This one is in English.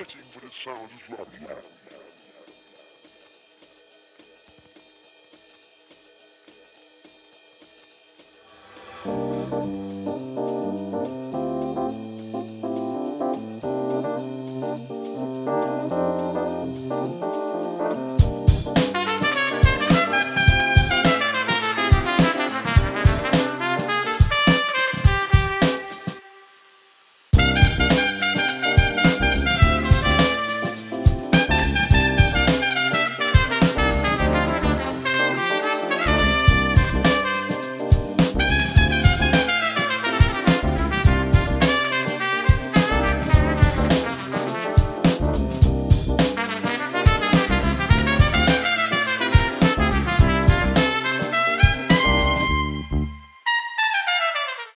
Touching for the sound is rather loud.